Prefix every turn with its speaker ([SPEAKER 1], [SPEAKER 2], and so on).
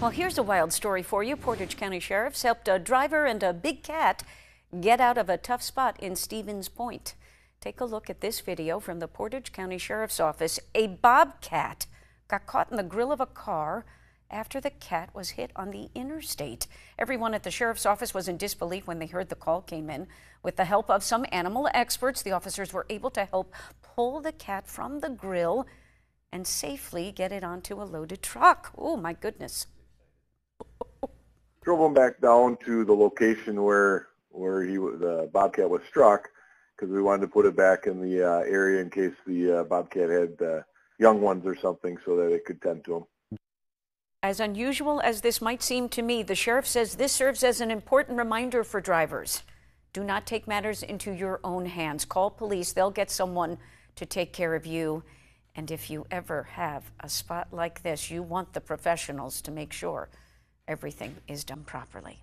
[SPEAKER 1] Well, here's a wild story for you. Portage County Sheriff's helped a driver and a big cat get out of a tough spot in Stevens Point. Take a look at this video from the Portage County Sheriff's Office. A bobcat got caught in the grill of a car after the cat was hit on the interstate. Everyone at the sheriff's office was in disbelief when they heard the call came in. With the help of some animal experts, the officers were able to help pull the cat from the grill and safely get it onto a loaded truck. Oh, my goodness
[SPEAKER 2] drove him back down to the location where where he the bobcat was struck because we wanted to put it back in the uh, area in case the uh, bobcat had uh, young ones or something so that it could tend to them.
[SPEAKER 1] As unusual as this might seem to me, the sheriff says this serves as an important reminder for drivers. Do not take matters into your own hands. Call police. They'll get someone to take care of you. And if you ever have a spot like this, you want the professionals to make sure everything is done properly.